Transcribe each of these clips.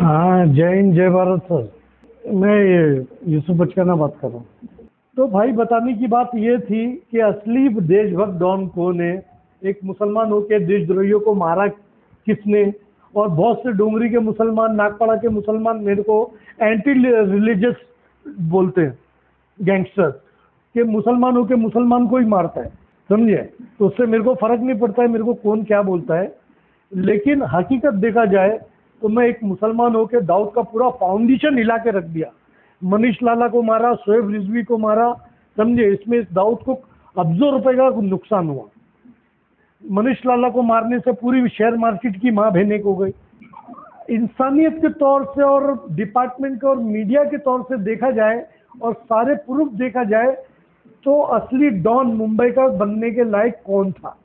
हाँ जय हिंद, जय भारत सर। मैं ये यूसुफ बचकाना बात कर रहा हूँ। तो भाई, बताने की बात ये थी कि असली देशभक्त डॉन कौन है एक मुसलमान होकर देशद्रोहियों को मारा किसने? और बहुत से डोंगरी के मुसलमान, नागपाड़ा के मुसलमान मेरे को एंटी रिलीजियस बोलते हैं गैंगस्टर के मुसलमान होकर मुसलमान को ही मारता है, समझे? तो उससे मेरे को फ़र्क नहीं पड़ता है, मेरे को कौन क्या बोलता है। लेकिन हकीकत देखा जाए तो मैं एक मुसलमान होकर दाऊद का पूरा फाउंडेशन हिला के रख दिया। मनीष लाला को मारा, शोएब रिजवी को मारा, समझे? इसमें इस दाऊद को अब्जो रुपए का नुकसान हुआ। मनीष लाला को मारने से पूरी शेयर मार्केट की माँ बहने को गई। इंसानियत के तौर से और डिपार्टमेंट के और मीडिया के तौर से देखा जाए और सारे प्रूफ देखा जाए तो असली डॉन मुंबई का बनने के लायक कौन था?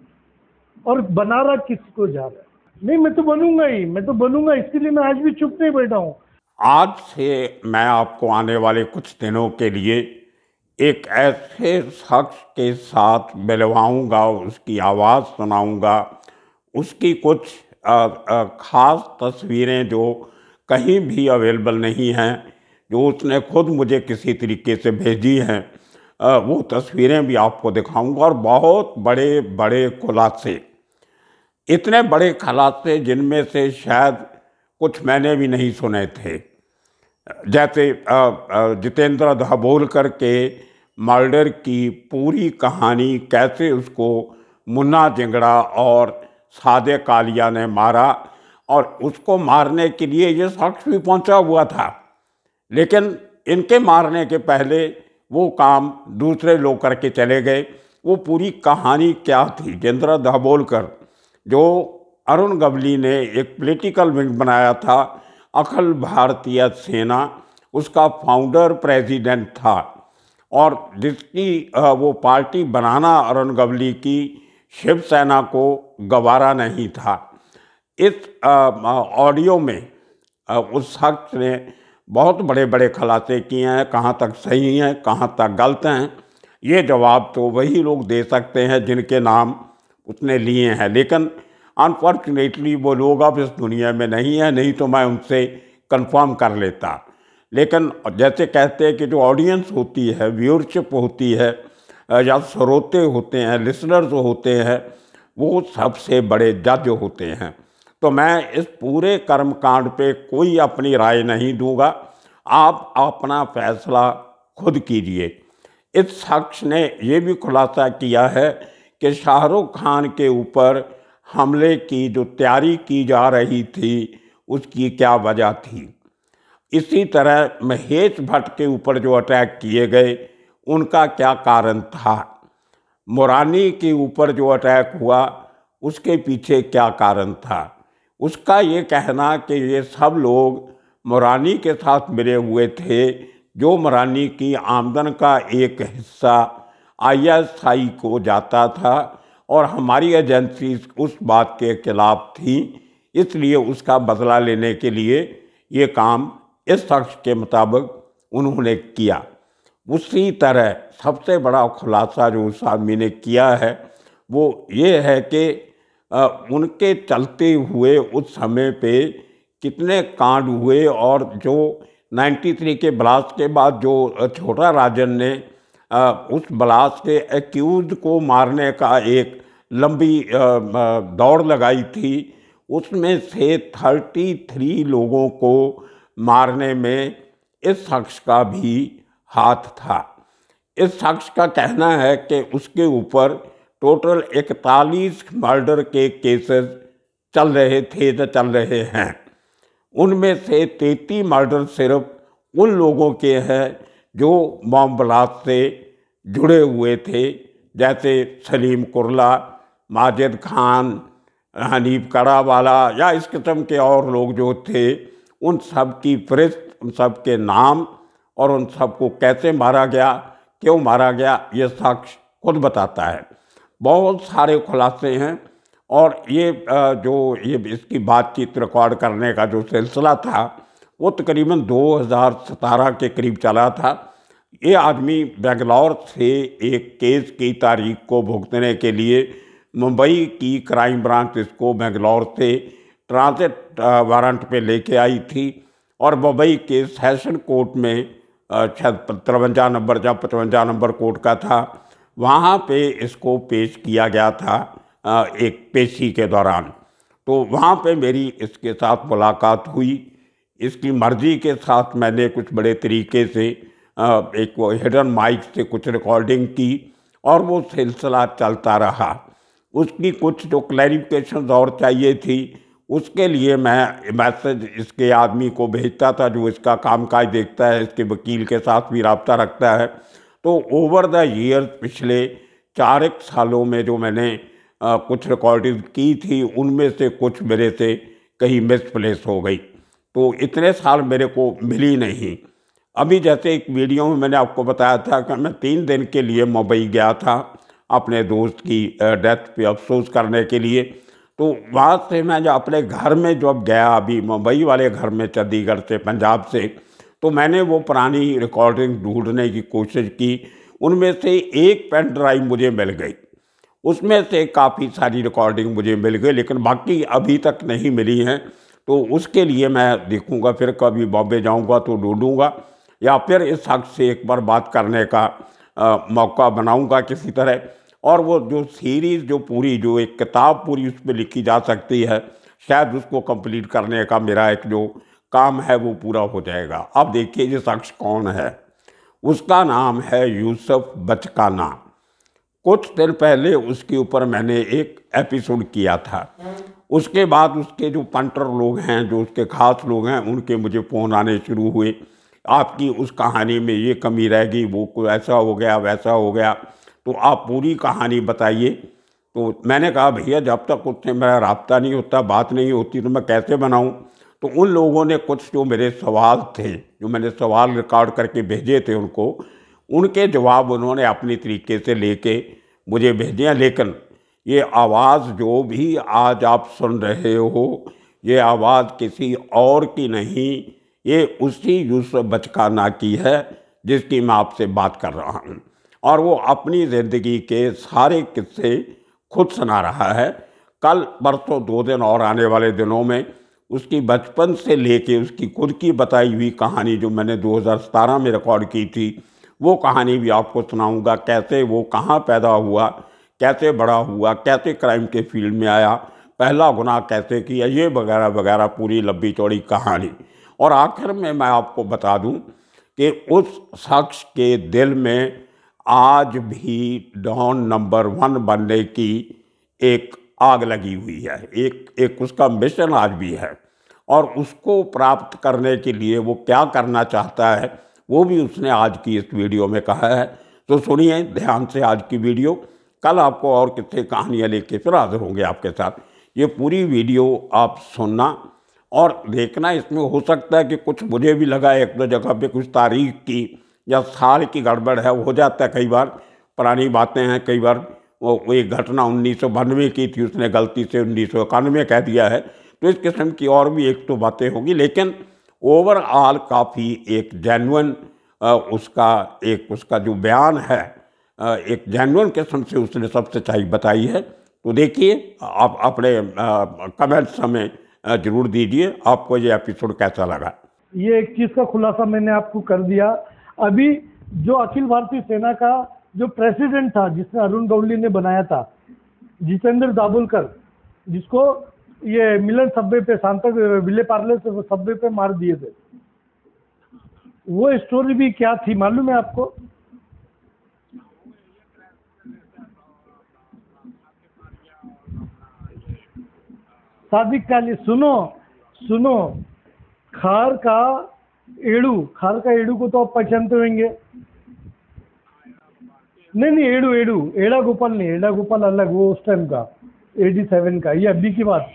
और बना रहा किसको जा रहा है? नहीं, मैं तो बनूँगा ही, मैं तो बनूँगा, इसके लिए मैं आज भी चुप नहीं बैठा हूँ। आज से मैं आपको आने वाले कुछ दिनों के लिए एक ऐसे शख्स के साथ मिलवाऊँगा, उसकी आवाज़ सुनाऊँगा, उसकी कुछ ख़ास तस्वीरें जो कहीं भी अवेलेबल नहीं हैं, जो उसने खुद मुझे किसी तरीके से भेजी हैं वो तस्वीरें भी आपको दिखाऊँगा और बहुत बड़े बड़े खुलासे। इतने बड़े खुलासे जिनमें से शायद कुछ मैंने भी नहीं सुने थे। जैसे जितेंद्र धाबोलकर के मर्डर की पूरी कहानी, कैसे उसको मुन्ना जिंगड़ा और सादे कालिया ने मारा और उसको मारने के लिए ये शख्स भी पहुँचा हुआ था। लेकिन इनके मारने के पहले वो काम दूसरे लोग करके चले गए। वो पूरी कहानी क्या थी? जिंद्रा दाबोलकर जो अरुण गवली ने एक पॉलिटिकल विंग बनाया था, अखिल भारतीय सेना, उसका फाउंडर प्रेसिडेंट था। और जिसकी वो पार्टी बनाना अरुण गवली की शिवसेना को गवारा नहीं था। इस ऑडियो में उस शख्स ने बहुत बड़े बड़े खलासे किए हैं, कहाँ तक सही हैं, कहाँ तक गलत हैं। ये जवाब तो वही लोग दे सकते हैं जिनके नाम उसने लिए हैं। लेकिन अनफॉर्चुनेटली वो लोग अब इस दुनिया में नहीं हैं, नहीं तो मैं उनसे कंफर्म कर लेता। लेकिन जैसे कहते हैं कि जो ऑडियंस होती है व्यूअरशिप होती है या श्रोते होते हैं लिसनर्स होते हैं, वो सबसे बड़े जज होते हैं। तो मैं इस पूरे कर्मकांड पे कोई अपनी राय नहीं दूँगा। आप अपना फैसला खुद कीजिए। इस शख्स ने ये भी खुलासा किया है कि शाहरुख खान के ऊपर हमले की, जो तैयारी की जा रही थी, उसकी क्या वजह थी? इसी तरह महेश भट्ट के ऊपर जो अटैक किए गए, उनका क्या कारण था? मुरानी के ऊपर जो अटैक हुआ, उसके पीछे क्या कारण था? उसका ये कहना कि ये सब लोग मुरानी के साथ मिले हुए थे, जो मुरानी की आमदन का एक हिस्सा आईएसआई को जाता था और हमारी एजेंसी उस बात के खिलाफ थी, इसलिए उसका बदला लेने के लिए ये काम इस शख्स के मुताबिक उन्होंने किया। उसी तरह सबसे बड़ा खुलासा जो उस आदमी ने किया है, वो ये है कि उनके चलते हुए उस समय पे कितने कांड हुए और जो 93 के ब्लास्ट के बाद जो छोटा राजन ने उस ब्लास्ट के एक्यूज को मारने का एक लंबी दौड़ लगाई थी। उसमें से 33 लोगों को मारने में इस शख्स का भी हाथ था। इस शख्स का कहना है कि उसके ऊपर टोटल इकतालीस मर्डर के केसेस चल रहे थे तो चल रहे हैं। उनमें से तैतीस मर्डर सिर्फ़ उन लोगों के हैं जो ब्लास्ट से जुड़े हुए थे, जैसे सलीम कुरला, माजिद खान, हनीफ कड़ावाला या इस किस्म के और लोग जो थे, उन सब की फरिस्त उन सब के नाम और उन सबको कैसे मारा गया, क्यों मारा गया, ये शख्स खुद बताता है। बहुत सारे खुलासे हैं और ये जो ये इसकी बातचीत रिकॉर्ड करने का जो सिलसिला था वो तकरीबन 2017 के करीब चला था। ये आदमी बेंगलौर से एक केस की तारीख को भुगतने के लिए मुंबई की क्राइम ब्रांच इसको बेंगलौर से ट्रांसिट वारंट पे लेके आई थी और मुंबई के सेशन कोर्ट में तिरवंजा नंबर या पचवंजा नंबर कोर्ट का था, वहाँ पे इसको पेश किया गया था एक पेशी के दौरान। तो वहाँ पे मेरी इसके साथ मुलाकात हुई। इसकी मर्ज़ी के साथ मैंने कुछ बड़े तरीके से एक हिडन माइक से कुछ रिकॉर्डिंग की और वो सिलसिला चलता रहा। उसकी कुछ जो क्लैरिफिकेशन और चाहिए थी उसके लिए मैं मैसेज इसके आदमी को भेजता था जो इसका कामकाज देखता है इसके वकील के साथ भी रबता रखता है। तो ओवर द ईयर पिछले चार एक सालों में जो मैंने आ, कुछ रिकॉर्डिंग की थी उनमें से कुछ मेरे से कहीं मिसप्लेस हो गई। तो इतने साल मेरे को मिली नहीं। अभी जैसे एक वीडियो में मैंने आपको बताया था कि मैं तीन दिन के लिए मुंबई गया था अपने दोस्त की डेथ पे अफसोस करने के लिए। तो वहाँ से मैं जब अपने घर में जब गया, अभी मुंबई वाले घर में, चंडीगढ़ से, पंजाब से तो मैंने वो पुरानी रिकॉर्डिंग ढूँढने की कोशिश की। उनमें से एक पेन ड्राइव मुझे मिल गई। उसमें से काफ़ी सारी रिकॉर्डिंग मुझे मिल गई, लेकिन बाकी अभी तक नहीं मिली हैं। तो उसके लिए मैं देखूँगा फिर कभी बॉम्बे जाऊँगा तो ढूंढूँगा या फिर इस शख्स से एक बार बात करने का आ, मौका बनाऊँगा किसी तरह। और वो जो सीरीज़ जो पूरी जो एक किताब पूरी उस पर लिखी जा सकती है शायद उसको कंप्लीट करने का मेरा एक जो काम है वो पूरा हो जाएगा। अब देखिए ये शख्स कौन है। उसका नाम है यूसुफ बचकाना। कुछ दिन पहले उसके ऊपर मैंने एक एपिसोड किया था। उसके बाद उसके जो पंटर लोग हैं, जो उसके खास लोग हैं, उनके मुझे फ़ोन आने शुरू हुए। आपकी उस कहानी में ये कमी रह गई वो ऐसा हो गया, वैसा हो गया। तो आप पूरी कहानी बताइए। तो मैंने कहा, भैया, जब तक उससे मेरा रबता नहीं होता, बात नहीं होती तो मैं कैसे बनाऊँ? तो उन लोगों ने कुछ जो मेरे सवाल थे, जो मैंने सवाल रिकॉर्ड करके भेजे थे उनको, उनके जवाब उन्होंने अपने तरीके से लेके मुझे भेजे लेकिन ये आवाज़ जो भी आज आप सुन रहे हो, ये आवाज़ किसी और की नहीं, ये उसी यूसुफ बचकाना की है, जिसकी मैं आपसे बात कर रहा हूँ। और वो अपनी ज़िंदगी के सारे किस्से खुद सुना रहा है। कल, परसों, दो दिन और आने वाले दिनों में उसकी बचपन से लेके उसकी खुद की बताई हुई कहानी जो मैंने 2017 में रिकॉर्ड की थी, वो कहानी भी आपको सुनाऊँगा, कैसे वो कहाँ पैदा हुआ कैसे बड़ा हुआ, कैसे क्राइम के फ़ील्ड में आया, पहला गुनाह कैसे किया, ये वगैरह वगैरह पूरी लंबी चौड़ी कहानी। और आखिर में मैं आपको बता दूँ कि उस शख्स के दिल में आज भी डॉन नंबर वन बनने की एक आग लगी हुई है। एक एक उसका मिशन आज भी है। और उसको प्राप्त करने के लिए वो क्या करना चाहता है, वो भी उसने आज की इस वीडियो में कहा है। तो सुनिए ध्यान से आज की वीडियो कल आपको और कितने कहानियाँ लेके फिर हाजिर होंगे आपके साथ। ये पूरी वीडियो आप सुनना और देखना। इसमें हो सकता है कि कुछ मुझे भी लगा एक दो जगह पे कुछ तारीख की या साल की गड़बड़ है, हो जाता है कई बार। पुरानी बातें हैं कई बार। वो एक घटना उन्नीस सौ बानवे की थी, उसने गलती से उन्नीस सौ इक्यानवे कह दिया है। तो इस किस्म की और भी एक तो बातें होंगी, लेकिन ओवरऑल काफ़ी एक जेनवन उसका एक उसका जो बयान है एक जेनवन किस्म से उसने सब सच्चाई बताई है। तो देखिए, आप अपने कमेंट्स हमें ज़रूर दीजिए। आपको ये एपिसोड कैसा लगा? ये एक चीज़ का खुलासा मैंने आपको कर दिया। अभी जो अखिल भारतीय सेना का जो प्रेसिडेंट था, जिसने अरुण गौली ने बनाया था, जितेंद्र दाभोलकर, जिसको ये मिलन सब्बे पे, सांतक, विले पार्ले से सब्बे पे मार दिए थे, वो स्टोरी भी क्या थी मालूम है आपको? सादिक काली सुनो सुनो। खार का एड़ू, खार का एड़ू को तो आप पहचानते होंगे। नहीं नहीं, एडू एडू। एड़ा गोपाल नहीं, एड़ा गोपाल अलग, वो उस टाइम का एटी सेवन का, ये अभी की बात।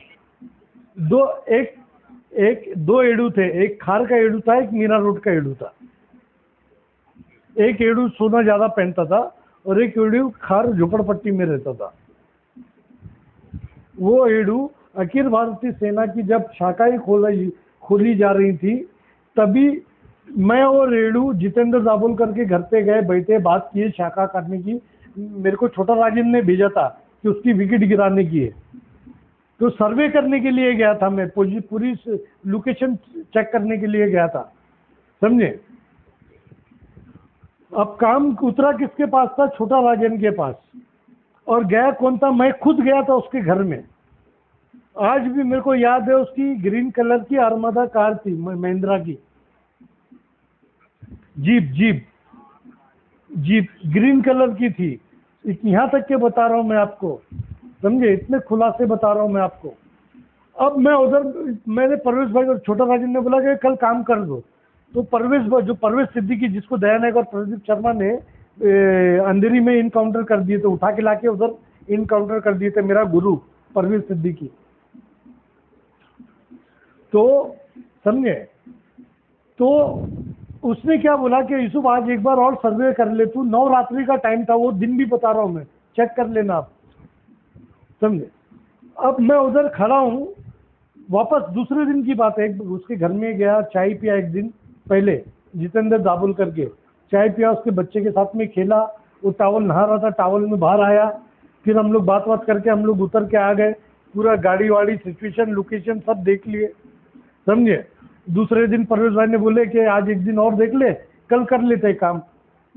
दो, एक एक, दो एडू थे, एक खार का एडू था, एक मीरा रोड का एडू था। एक एडू सोना ज़्यादा पहनता था और एक एडू खार झोपड़पट्टी में रहता था। वो एडू अखिल भारतीय सेना की जब शाखाएँ खोला खोली जा रही थी, तभी मैं और रेणु जितेंद्र दाभोलकर के घर पे गए, बैठे, बात किए, शाखा करने की। मेरे को छोटा राजेंद्र ने भेजा था कि उसकी विकेट गिराने की है। तो सर्वे करने के लिए गया था मैं पूरी लोकेशन चेक करने के लिए गया था। समझे? अब काम उतरा किसके पास था? छोटा राजन के पास। और गया कौन था? मैं खुद गया था उसके घर में। आज भी मेरे को याद है उसकी ग्रीन कलर की आर्मदा कार थी महिंद्रा की। Jeep jeep jeep green colour की थी। यहाँ तक के बता रहा हूँ मैं आपको। समझे? इतने खुलासे बता रहा हूँ मैं आपको। अब मैं उधर, मैंने परवेश भाई और छोटा राजन ने बोला कि कल काम कर दो। तो परवेश भाई, जो परवेश सिद्दीकी जिसको दया नायक और प्रदीप शर्मा ने अंधेरी में इनकाउंटर कर दिए थे उठा के लाके उधर इनकाउंटर कर दिए थे मेरा गुरु, परवेश सिद्दीकी। तो समझे? तो उसने क्या बोला कि यूसुफ, आज एक बार और सर्वे कर ले तू। नवरात्रि का टाइम था, वो दिन भी बता रहा हूँ मैं। चेक कर लेना आप। समझे? अब मैं उधर खड़ा हूँ। वापस दूसरे दिन की बात है। उसके घर में गया, चाय पिया एक दिन पहले, जितेंद्र दाबुल करके चाय पिया, उसके बच्चे के साथ में खेला। वो टावल नहा रहा था टावल में बाहर आया। फिर हम लोग बात बात करके हम लोग उतर के आ गए। पूरा गाड़ी वाड़ी सिचुएशन लोकेशन सब देख लिए। समझे? दूसरे दिन परवेश भाई ने बोले कि आज एक दिन और देख ले, कल कर लेते हैं काम।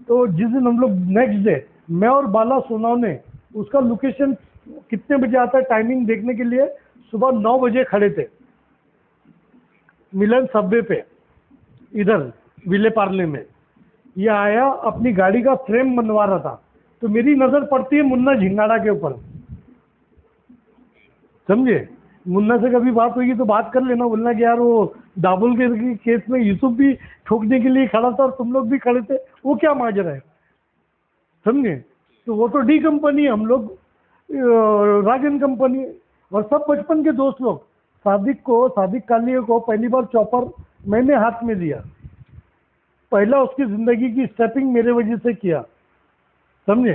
तो जिस दिन हम लोग नेक्स्ट डे मैं और बाला सोनाव ने उसका लोकेशन कितने बजे आता है टाइमिंग देखने के लिए सुबह नौ बजे खड़े थे। मिलन सबवे पे, इधर, विले पार्ले में। ये आया, अपनी गाड़ी का फ्रेम बनवा रहा था। तो मेरी नज़र पड़ती है मुन्ना झिंगाड़ा के ऊपर। समझे? मुन्ना से कभी बात होगी तो बात कर लेना। बोलना कि यार वो दाबुल के केस में यूसुफ भी ठोकने के लिए खड़ा था और तुम लोग भी खड़े थे। वो क्या माजरा है? समझे? तो वो तो डी कंपनी हम लोग राजन कंपनी और सब बचपन के दोस्त लोग। सादिक को, सादिक कालिया को पहली बार चॉपर मैंने हाथ में दिया पहला उसकी ज़िंदगी की स्टेपिंग मेरे वजह से किया। समझे?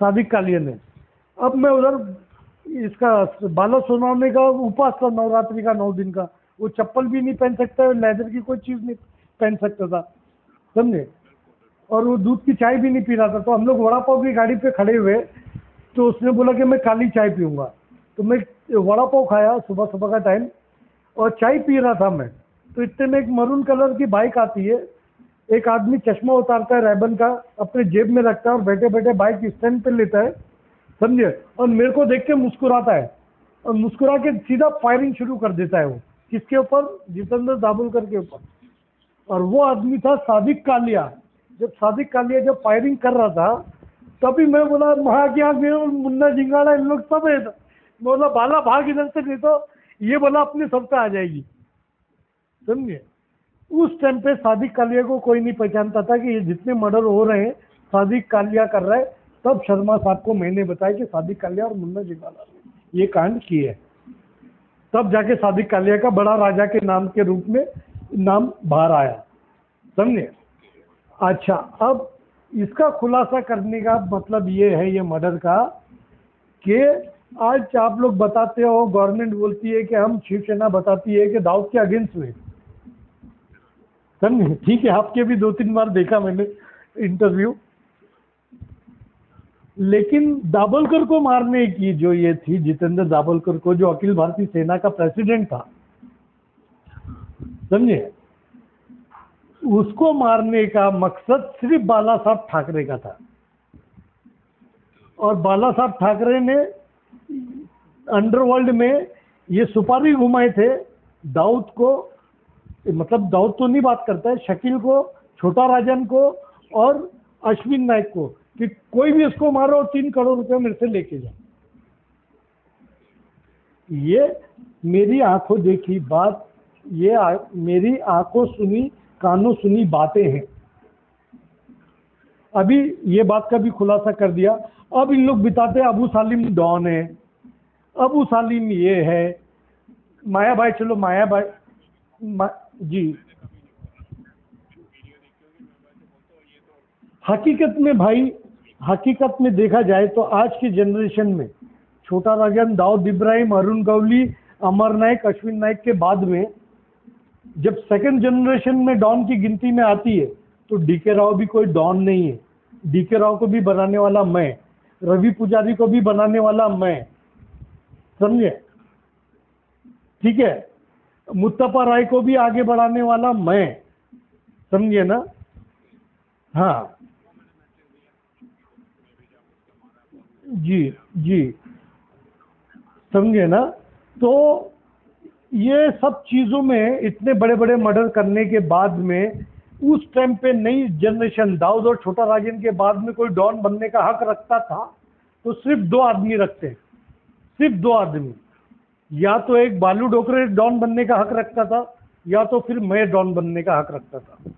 सादिक कालिया ने। अब मैं उधर इसका बाला सोनावने का, उपास था नवरात्रि का नौ दिन का। वो चप्पल भी नहीं पहन सकता है लेदर की कोई चीज़ नहीं पहन सकता था। समझे? और वो दूध की चाय भी नहीं पी रहा था। तो हम लोग वड़ा पाव की गाड़ी पे खड़े हुए तो उसने बोला कि मैं काली चाय पीऊँगा। तो मैं वड़ा पाव खाया सुबह सुबह का टाइम और चाय पी रहा था मैं। तो इतने में एक मरून कलर की बाइक आती है। एक आदमी चश्मा उतारता है रैबन का, अपने जेब में रखता है और बैठे बैठे बाइक स्टैंड पर लेता है। समझे? और मेरे को देख के मुस्कुराता है। और मुस्कुरा के सीधा फायरिंग शुरू कर देता है वो, किसके ऊपर? जितेंद्र दाभोलकर के ऊपर। और वो आदमी था सादिक कालिया। जब सादिक कालिया जब फायरिंग कर रहा था, तभी मैं बोला वहाँ की आँख में मुन्ना जिंगाड़ा, इन लोग सब है बोला, बाला, भाग इधर से, नहीं तो ये बोला अपने सब पे आ जाएगी। समझे? उस टाइम पे सादिक कालिया को कोई नहीं पहचानता था कि ये जितने मर्डर हो रहे हैं, सादिक कालिया कर रहा है। तब शर्मा साहब को मैंने बताया कि सादिक कालिया और मुन्ना जिंगाला ने ये कांड किए तब जाके सादिक कालिया का बड़ा राजा के नाम के रूप में नाम बाहर आया। समझे? अच्छा अब इसका खुलासा करने का मतलब ये है, ये मर्डर का, कि आज आप लोग बताते हो, गवर्नमेंट बोलती है कि हम शिवसेना बताती है कि दाऊद के अगेंस्ट हुए। समझे? ठीक है, आपके भी दो तीन बार देखा मैंने इंटरव्यू लेकिन दाभोलकर को मारने की जो ये थी, जितेंद्र दाभोलकर को, जो अखिल भारतीय सेना का प्रेसिडेंट था, समझे? उसको मारने का मकसद सिर्फ़ बाला साहब ठाकरे का था। और बाला साहब ठाकरे ने अंडरवर्ल्ड में ये सुपारी घुमाए थे, दाऊद को मतलब दाऊद तो नहीं बात करता है, शकील को, छोटा राजन को और अश्विन नायक को। कि कोई भी इसको मारो और तीन करोड़ रुपया मेरे से लेके जाओ। ये मेरी आँखों देखी बात ये आ, मेरी आँखों सुनी कानों सुनी बातें हैं। अभी ये बात का भी खुलासा कर दिया। अब इन लोग बिताते अबू सालिम डॉन है अबू सालिम ये है माया भाई चलो माया भाई मा, जी। हकीकत में भाई हकीकत में देखा जाए तो आज की जनरेशन में छोटा राजन, दाऊद इब्राहिम, अरुण गौली, अमर नायक, अश्विन नायक के बाद में जब सेकंड जनरेशन में डॉन की गिनती में आती है तो डीके राव भी कोई डॉन नहीं है। डीके राव को भी बनाने वाला मैं, रवि पुजारी को भी बनाने वाला मैं, समझे? ठीक है? मुस्तफ़ा राय को भी आगे बढ़ाने वाला मैं, समझे ना? हाँ। जी जी। समझे ना? तो ये सब चीज़ों में इतने बड़े बड़े मर्डर करने के बाद में, उस टाइम पे नई जनरेशन दाऊद और छोटा राजन के बाद में कोई डॉन बनने का हक रखता था तो सिर्फ़ दो आदमी रखते सिर्फ़ दो आदमी। या तो एक बालू डोकरे डॉन बनने का हक रखता था, या तो फिर मैं डॉन बनने का हक रखता था।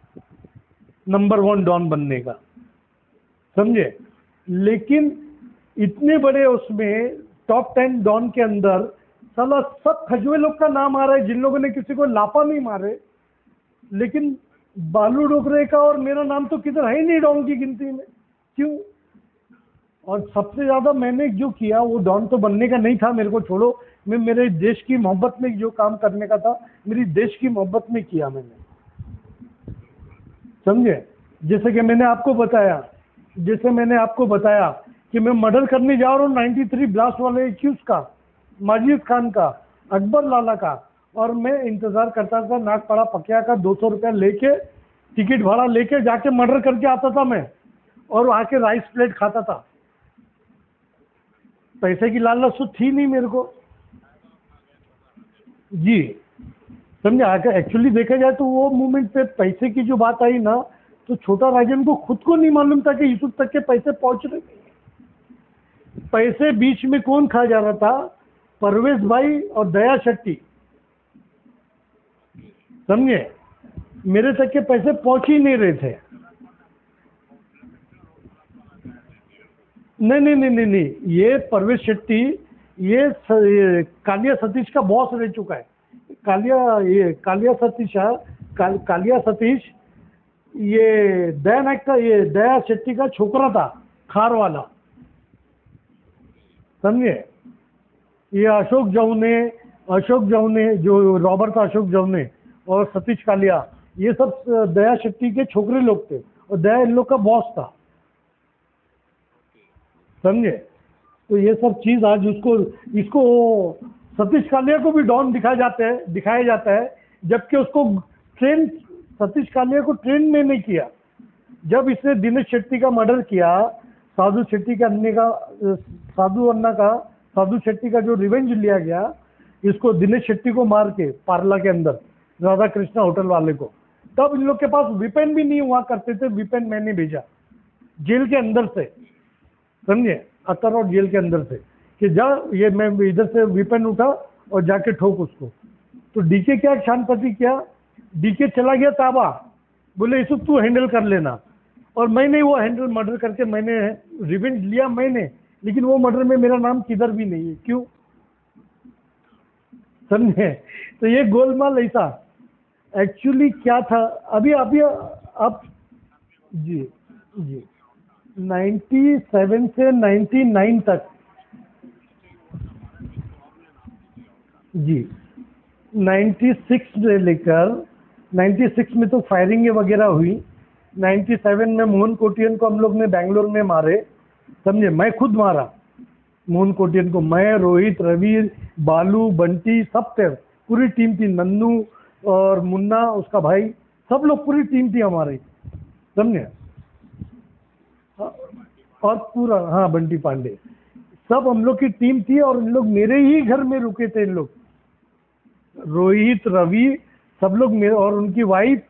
नंबर वन डॉन बनने का। समझे? लेकिन इतने बड़े उसमें टॉप टेन डॉन के अंदर, साला सब खजुए लोग का नाम आ रहा है, जिन लोगों ने किसी को लापा नहीं मारे। लेकिन बालू डोकरे का और मेरा नाम तो किधर है ही नहीं डॉन की गिनती में। क्यों? और सबसे ज़्यादा मैंने जो किया, वो डॉन तो बनने का नहीं था, मेरे को छोड़ो। मैं मेरे देश की मोहब्बत में जो काम करने का था, मेरी देश की मोहब्बत में किया मैंने। समझे? जैसे कि मैंने आपको बताया, जैसे मैंने आपको बताया कि मैं मर्डर करने जा रहा हूँ 93 ब्लास्ट वाले एक्यूज का, माजिद खान का, अकबर लाला का, और मैं इंतज़ार करता था नागपाड़ा पकिया का दो सौ रुपया लेके, टिकट भाड़ा लेके जाके मर्डर करके आता था मैं, और आके राइस प्लेट खाता था। पैसे की लालच तो थी नहीं मेरे को। जी, समझे आकर एक्चुअली देखा जाए तो वो मूवमेंट पे पैसे की जो बात आई ना तो छोटा राजन को खुद को नहीं मालूम था कि यूसुफ तक के पैसे पहुँच रहे। पैसे बीच में कौन खा जा रहा था? परवेज भाई और दया शेट्टी। समझे? मेरे तक के पैसे पहुँच ही नहीं रहे थे। नहीं नहीं नहीं नहीं नहीं ये परवेज शेट्टी ये, ये कालिया सतीश का बॉस रह चुका है। कालिया ये कालिया सतीश है काल, कालिया सतीश ये दया नायक का ये दया शेट्टी का छोकरा था खार वाला। समझे? ये अशोक जौने अशोक जौने जो रॉबर्ट अशोक जौने और सतीश कालिया, ये सब दया शेट्टी के छोकरे लोग थे और दया इन लोग का बॉस था। समझे? तो ये सब चीज़ आज उसको, इसको सतीश कालिया को भी डॉन दिखाया जाता है, दिखाया जाता है, जबकि उसको ट्रेन, सतीश कालिया को ट्रेन में नहीं किया। जब इसने दिनेश शेट्टी का मर्डर किया, साधु शेट्टी के अन्य का साधु अन्ना का, साधु शेट्टी का जो रिवेंज लिया गया, इसको दिनेश शेट्टी को मार के, पार्ला के अंदर राधा कृष्णा होटल वाले को। तब इन लोग के पास विपेन भी नहीं हुआ, करते थे विपेन मैंने भेजा। जेल के अंदर से, समझे? अतर रोड जेल के अंदर से, कि जा, ये मैं इधर से विपेन उठा और जाके ठोक उसको। तो डीके क्या शांतपति क्या? डीके चला गया ताबा। बोले इसको तू हैंडल कर लेना। और मैंने वो हैंडल मर्डर करके मैंने रिवेंज लिया मैंने। लेकिन वो मर्डर में मेरा नाम किधर भी नहीं है। क्यों? समझे? तो ये गोलमाल ऐसा। एक्चुअली क्या था? अभी अभी अब जी जी। 97 से 99 तक। जी। 96 से लेकर 96 में तो फायरिंग वगैरह हुई। 97 में मोहन कोटियन को हम लोग ने बैंगलोर में मारे। समझे? मैं खुद मारा। मोहन कोटियन को मैं, रोहित रवि बालू, बंटी, सब थे। पूरी टीम थी, नन्नू और मुन्ना, उसका भाई। सब लोग पूरी टीम थी हमारी। समझे? और पूरा हाँ बंटी पांडे। सब हम लोग की टीम थी और इन लोग मेरे ही घर में रुके थे इन लोग। रोहित, रवि, सब लोग मेरे और उनकी वाइफ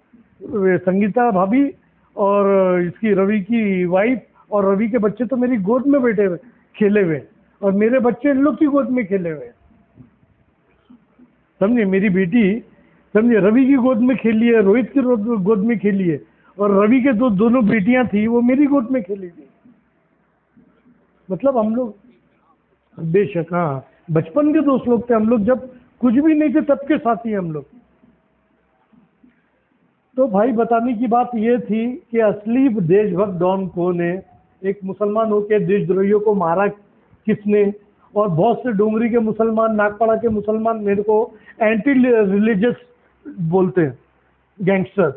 संगीता भाभी और इसकी रवि की वाइफ और रवि के बच्चे तो मेरी गोद में बैठे हुए, खेले हुए। और मेरे बच्चे इन लोग की गोद में खेले हुए। समझे? मेरी बेटी, समझे? रवि की गोद में खेली है, रोहित की गोद में खेली है। और रवि के दो, दोनों बेटियाँ थी, वो मेरी गोद में खेली थी। मतलब हम लोग, बेशक हाँ। बचपन के दोस्त लोग थे हम लोग, जब कुछ भी नहीं थे, तब के साथी हम लोग। तो भाई, बताने की बात यह थी कि असली देशभक्त डॉन कौन है? एक मुसलमान होकर देशद्रोहियों को मारा किसने? और बहुत से डोंगरी के मुसलमान, नागपाड़ा के मुसलमान मेरे को एंटी रिलीजियस बोलते हैं गैंगस्टर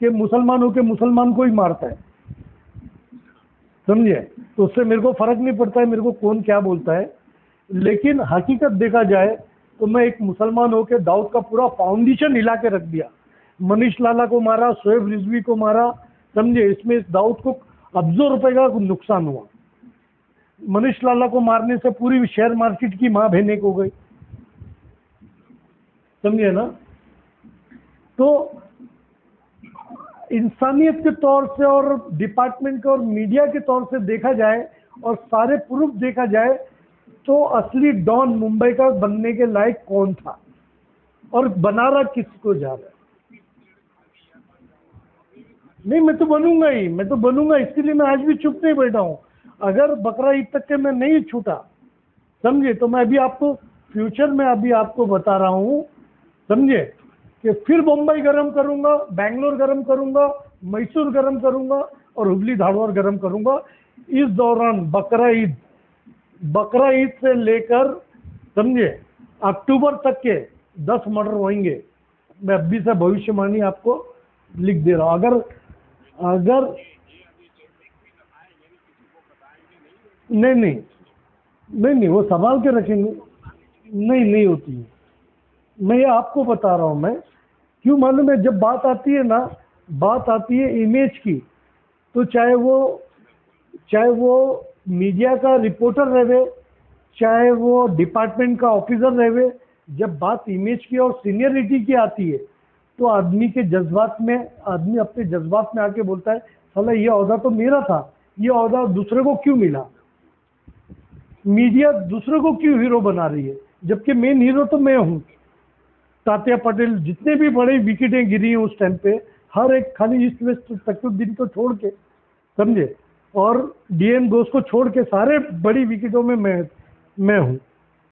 के मुसलमान के मुसलमान को ही मारता है। समझे? तो उससे मेरे को फ़र्क नहीं पड़ता है, मेरे को कौन क्या बोलता है। लेकिन हकीकत देखा जाए तो मैं एक मुसलमान होकर दाऊद का पूरा फाउंडेशन हिला के रख दिया। मनीष लाला को मारा, शोएब रिजवी को मारा। समझे? इसमें इस दाऊद को अब्जो रुपए का नुकसान हुआ। मनीष लाला को मारने से पूरी शेयर मार्केट की माँ बहने को गई। समझे ना? तो इंसानियत के तौर से और डिपार्टमेंट के और मीडिया के तौर से देखा जाए और सारे प्रूफ देखा जाए तो असली डॉन मुंबई का बनने के लायक कौन था? और बना रहा किसको जा रहा है? नहीं, मैं तो बनूँगा ही, मैं तो बनूँगा इसीलिए मैं आज भी चुप नहीं बैठा हूँ। अगर बकरा ईद तक के मैं नहीं छूटा, समझे? तो मैं अभी आपको फ्यूचर में अभी आपको बता रहा हूँ, समझे? कि फिर मुंबई गर्म करूँगा, बैंगलोर गर्म करूँगा, मैसूर गरम करूँगा और हुबली धारवाड़ गर्म करूँगा। इस दौरान बकरा ईद बकरा ईद से लेकर, समझे? अक्टूबर तक के दस मर्डर होंगे। मैं अभी से भविष्यवाणी आपको लिख दे रहा हूँ। अगर अगर नहीं नहीं नहीं नहीं, वो संभाल के रखेंगे। नहीं नहीं होती है। मैं ये आपको बता रहा हूँ मैं। क्यों मालूम है, जब बात आती है ना, बात आती है इमेज की तो चाहे वो चाहे वो मीडिया का रिपोर्टर रहे, चाहे वो डिपार्टमेंट का ऑफिसर रहे, जब बात इमेज की और सीनियरिटी की आती है तो आदमी के जज्बात में, आदमी अपने जज्बात में आके बोलता है, साला ये अहदा तो मेरा था, ये अहदा दूसरे को क्यों मिला? मीडिया दूसरे को क्यों हीरो बना रही है? जबकि मेन हीरो तो मैं हूँ। तात्या पटेल जितने भी बड़े विकेटें गिरी हैं उस टाइम पे, हर एक खाली ईस्ट वेस्ट तकजुद्दीन को छोड़ के, समझे? और डीएम घोष को छोड़ के सारे बड़ी विकेटों में मैं मैं हूँ।